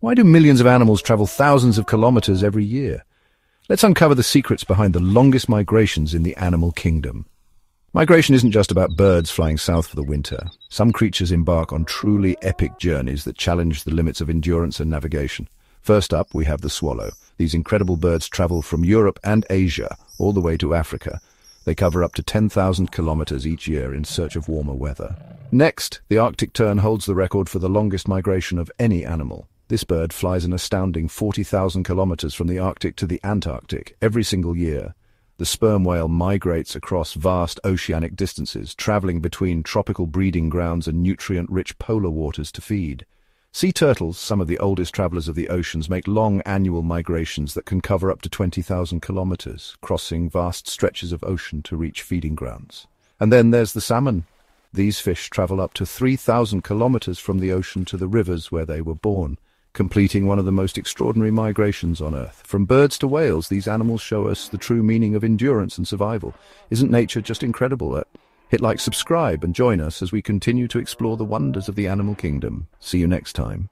Why do millions of animals travel thousands of kilometers every year? Let's uncover the secrets behind the longest migrations in the animal kingdom. Migration isn't just about birds flying south for the winter. Some creatures embark on truly epic journeys that challenge the limits of endurance and navigation. First up, we have the swallow. These incredible birds travel from Europe and Asia all the way to Africa. They cover up to 10,000 kilometers each year in search of warmer weather. Next, the Arctic tern holds the record for the longest migration of any animal. This bird flies an astounding 40,000 kilometers from the Arctic to the Antarctic every single year. The sperm whale migrates across vast oceanic distances, traveling between tropical breeding grounds and nutrient-rich polar waters to feed. Sea turtles, some of the oldest travelers of the oceans, make long annual migrations that can cover up to 20,000 kilometers, crossing vast stretches of ocean to reach feeding grounds. And then there's the salmon. These fish travel up to 3,000 kilometers from the ocean to the rivers where they were born completing one of the most extraordinary migrations on Earth. From birds to whales, these animals show us the true meaning of endurance and survival. Isn't nature just incredible? Hit like, subscribe, and join us as we continue to explore the wonders of the animal kingdom. See you next time.